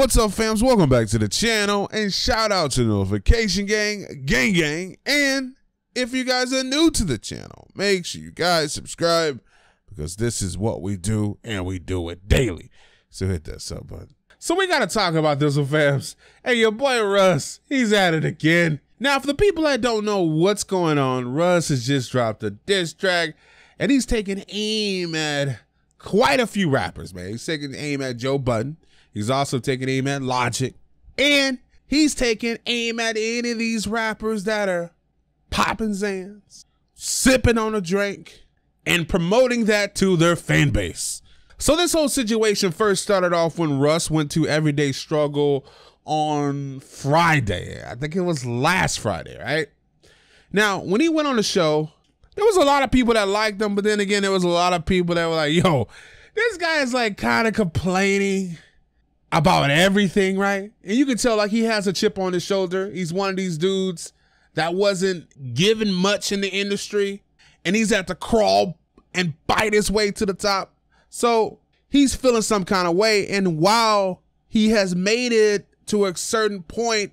What's up, fams? Welcome back to the channel and shout out to the Notification Gang, Gang Gang, and if you guys are new to the channel, make sure you guys subscribe because this is what we do and we do it daily. So hit that sub button. So we gotta talk about this one, fams. Hey, your boy Russ, he's at it again. Now, for the people that don't know what's going on, Russ has just dropped a diss track and he's taking aim at quite a few rappers, man. He's taking aim at Joe Budden. He's also taking aim at Logic. And he's taking aim at any of these rappers that are popping Xans, sipping on a drink, and promoting that to their fan base. So this whole situation first started off when Russ went to Everyday Struggle on Friday. I think it was last Friday, right? Now, when he went on the show, there was a lot of people that liked him, but then again, there was a lot of people that were like, yo, this guy is like kind of complaining about everything, right? And you can tell like he has a chip on his shoulder. He's one of these dudes that wasn't given much in the industry, and he's had to crawl and bite his way to the top. So he's feeling some kind of way. And while he has made it to a certain point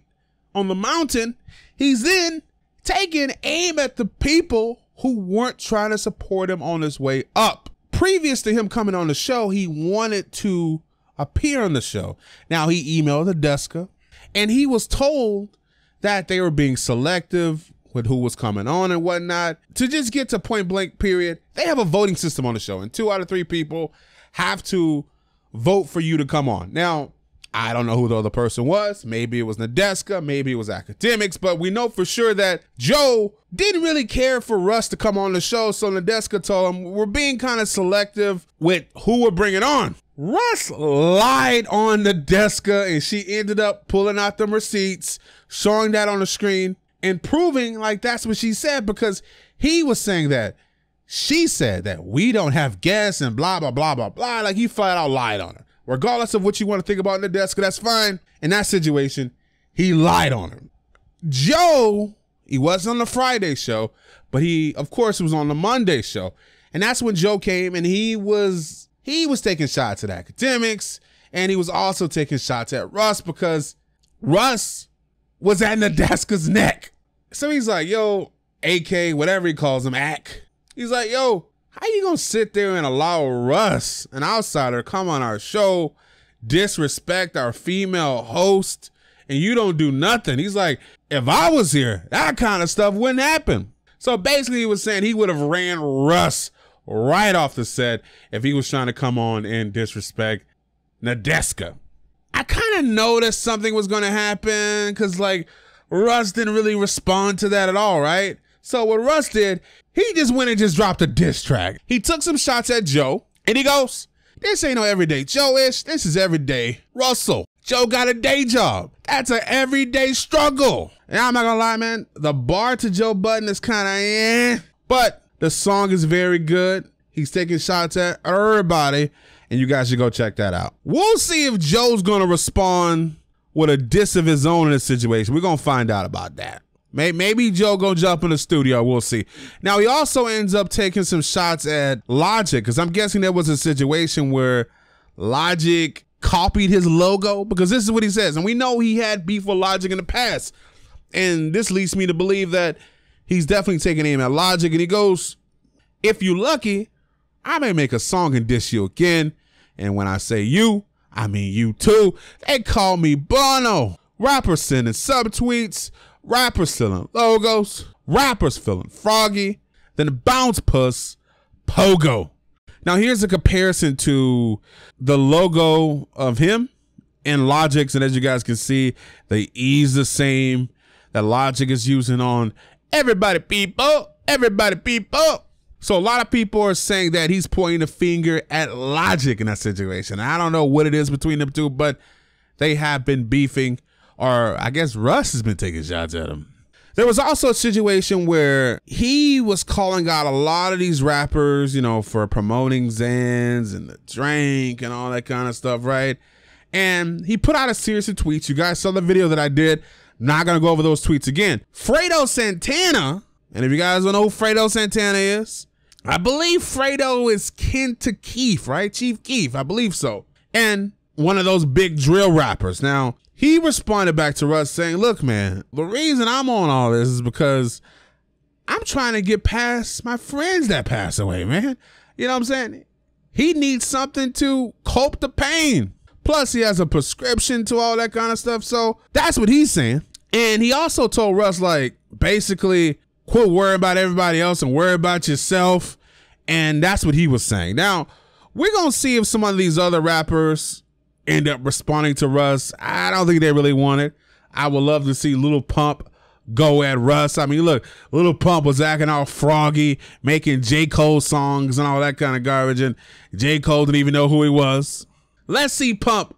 on the mountain, he's then taking aim at the people who weren't trying to support him on his way up. Previous to him coming on the show, he wanted to appear on the show. Now he emailed Nadeska and he was told that they were being selective with who was coming on and whatnot. To just get to point blank period, they have a voting system on the show and two out of three people have to vote for you to come on. Now, I don't know who the other person was. Maybe it was Nadeska, maybe it was Akademiks, but we know for sure that Joe didn't really care for Russ to come on the show. So Nadeska told him, we're being kind of selective with who we're bringing on. Russ lied on Nadeska and she ended up pulling out the receipts, showing that on the screen and proving like that's what she said because he was saying that she said that we don't have guests and blah, blah, blah, blah, blah. Like he flat out lied on her. Regardless of what you want to think about Nadeska, that's fine. In that situation, he lied on her. Joe, he wasn't on the Friday show, but he, of course, was on the Monday show. And that's when Joe came and he was he was taking shots at Akademiks and he was also taking shots at Russ because Russ was at Nadeska's neck. So he's like, yo, AK, whatever he calls him, AK. He's like, yo, how you gonna sit there and allow Russ, an outsider, come on our show, disrespect our female host, and you don't do nothing? He's like, if I was here, that kind of stuff wouldn't happen. So basically, he was saying he would have ran Russ right off the set if he was trying to come on and disrespect Nadeska. I kind of noticed something was going to happen because, like, Russ didn't really respond to that at all, right? So, what Russ did, he just went and just dropped a diss track. He took some shots at Joe and he goes, This ain't no everyday Joe ish. This is everyday Russell. Joe got a day job. That's an everyday struggle. And I'm not gonna lie, man, the bar to Joe Budden is kind of eh, but the song is very good. He's taking shots at everybody, and you guys should go check that out. We'll see if Joe's gonna respond with a diss of his own in this situation. We're gonna find out about that. Maybe Joe gonna jump in the studio. We'll see. Now he also ends up taking some shots at Logic because I'm guessing there was a situation where Logic copied his logo because this is what he says, and we know he had beef with Logic in the past, and this leads me to believe that he's definitely taking aim at Logic, and he goes, "If you lucky, I may make a song and diss you again, and when I say you, I mean you too. They call me Bono." Rappers sending subtweets rappers selling logos, rappers feeling froggy, then bounce puss, pogo. Now here's a comparison to the logo of him and Logic's, and as you guys can see, the E's the same that Logic is using on everybody people, everybody people. So a lot of people are saying that he's pointing a finger at Logic in that situation. I don't know what it is between them two, but they have been beefing or I guess Russ has been taking shots at him. There was also a situation where he was calling out a lot of these rappers, you know, for promoting Xans and the drink and all that kind of stuff, right? And he put out a series of tweets. You guys saw the video that I did. Not gonna go over those tweets again. Fredo Santana, and if you guys don't know who Fredo Santana is, I believe Fredo is kin to Keef, right? Chief Keef, I believe so. And one of those big drill rappers. Now, he responded back to Russ saying, Look, man, the reason I'm on all this is because I'm trying to get past my friends that pass away, man. You know what I'm saying? He needs something to cope the pain. Plus, he has a prescription to all that kind of stuff. So that's what he's saying. And he also told Russ, like, basically, quit worrying about everybody else and worry about yourself. And that's what he was saying. Now, we're going to see if some of these other rappers end up responding to Russ. I don't think they really want it. I would love to see Lil Pump go at Russ. I mean, look, Lil Pump was acting all froggy, making J. Cole songs and all that kind of garbage, and J. Cole didn't even know who he was. Let's see Pump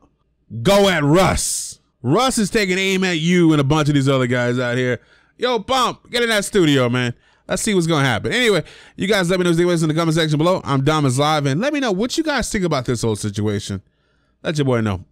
go at Russ. Russ is taking aim at you and a bunch of these other guys out here. Yo, Pump, get in that studio, man. Let's see what's gonna happen. Anyway, you guys let me know what in the comment section below. I'm DomisLive, and let me know what you guys think about this whole situation. Let your boy know.